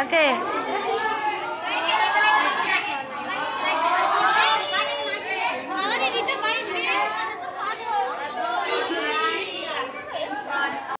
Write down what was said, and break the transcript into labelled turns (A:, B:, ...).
A: Oke. Okay.